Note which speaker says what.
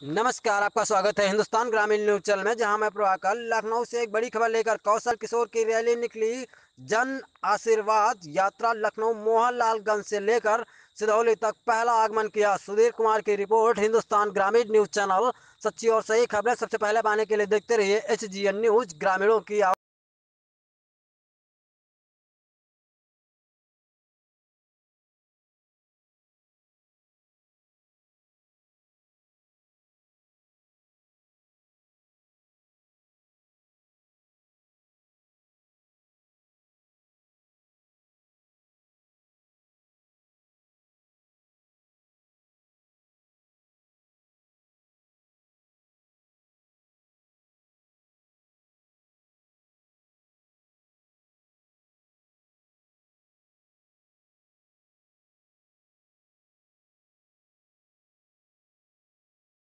Speaker 1: नमस्कार, आपका स्वागत है हिंदुस्तान ग्रामीण न्यूज़ चैनल में, जहाँ मैं प्रभाकर लखनऊ से एक बड़ी खबर लेकर कौशल किशोर की रैली निकली। जन आशीर्वाद यात्रा लखनऊ मोहनलालगंज से लेकर सिधौली तक, पहला आगमन किया सुधीर कुमार की रिपोर्ट, हिंदुस्तान ग्रामीण न्यूज़ चैनल। सच्ची और सही खबरें सबसे पहले पाने के लिए देखते रहिए एचजीएन न्यूज़, ग्रामीणों की